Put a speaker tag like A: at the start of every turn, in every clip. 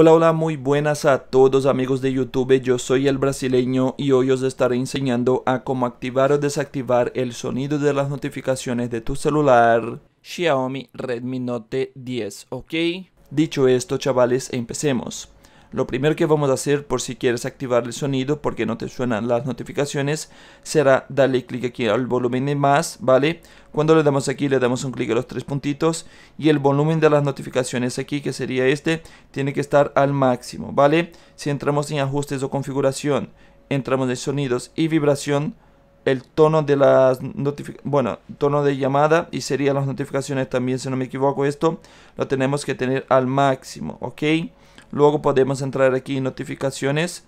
A: Hola, hola, muy buenas a todos amigos de YouTube, yo soy el brasileño y hoy os estaré enseñando a cómo activar o desactivar el sonido de las notificaciones de tu celular Xiaomi Redmi Note 10, ¿ok? Dicho esto, chavales, empecemos. Lo primero que vamos a hacer por si quieres activar el sonido porque no te suenan las notificaciones será darle clic aquí al volumen de más, ¿vale? Cuando le damos aquí le damos un clic a los tres puntitos y el volumen de las notificaciones aquí que sería este tiene que estar al máximo, ¿vale? Si entramos en ajustes o configuración, entramos en sonidos y vibración, el tono de las bueno, tono de llamada y serían las notificaciones también, si no me equivoco, esto lo tenemos que tener al máximo, ¿ok? Luego podemos entrar aquí en notificaciones.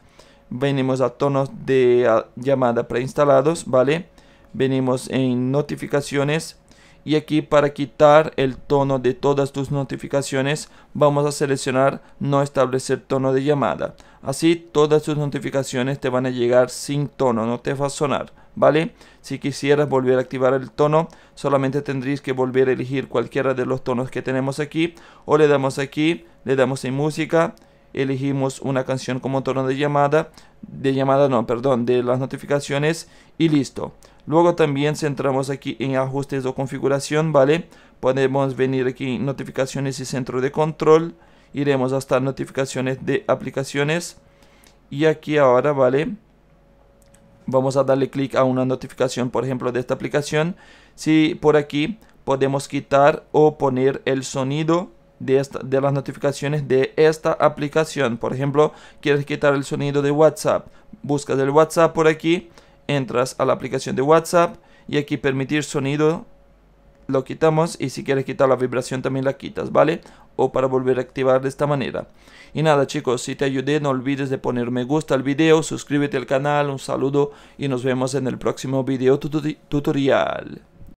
A: Venimos a tonos de llamada preinstalados, ¿vale? Venimos en notificaciones. Y aquí para quitar el tono de todas tus notificaciones vamos a seleccionar no establecer tono de llamada. Así todas tus notificaciones te van a llegar sin tono, no te va a sonar. ¿Vale? Si quisieras volver a activar el tono, solamente tendrías que volver a elegir cualquiera de los tonos que tenemos aquí o le damos aquí, le damos en música, elegimos una canción como tono de llamada, de llamada no, perdón, de las notificaciones y listo. Luego también centramos aquí en ajustes o configuración, ¿vale? Podemos venir aquí en notificaciones y centro de control, iremos hasta notificaciones de aplicaciones y aquí ahora, ¿vale? Vamos a darle clic a una notificación, por ejemplo, de esta aplicación. Si por aquí podemos quitar o poner el sonido de, de las notificaciones de esta aplicación. Por ejemplo, quieres quitar el sonido de WhatsApp. Buscas el WhatsApp por aquí, entras a la aplicación de WhatsApp y aquí permitir sonido lo quitamos y si quieres quitar la vibración también la quitas, ¿vale? O para volver a activar de esta manera. Y nada chicos, si te ayudé no olvides de poner me gusta al video, suscríbete al canal, un saludo y nos vemos en el próximo video tutorial.